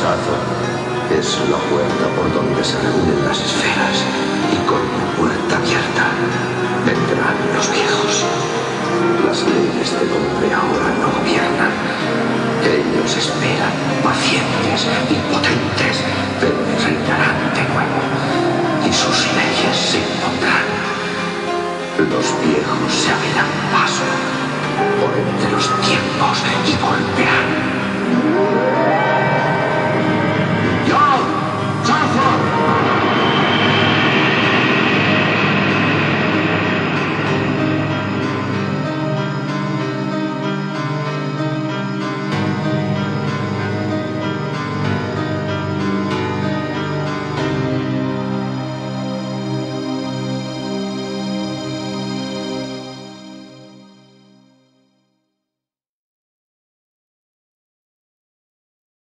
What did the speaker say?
Es la puerta por donde se reúnen las esferas. Y con la puerta abierta vendrán los viejos. Las leyes del hombre ahora no gobiernan. Ellos esperan, pacientes, impotentes, pero reinarán de nuevo. Y sus leyes se impondrán. Los viejos se abrirán paso por entre los tiempos y golpearán